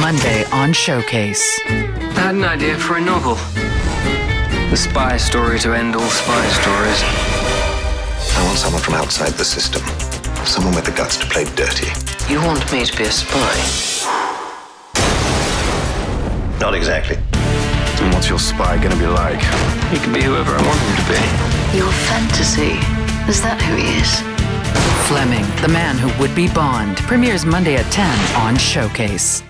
Monday on Showcase. I had an idea for a novel. The spy story to end all spy stories. I want someone from outside the system. Someone with the guts to play dirty. You want me to be a spy? Not exactly. And what's your spy gonna be like? He can be whoever I want him to be. Your fantasy. Is that who he is? Fleming, the man who would be Bond, premieres Monday at 10 on Showcase.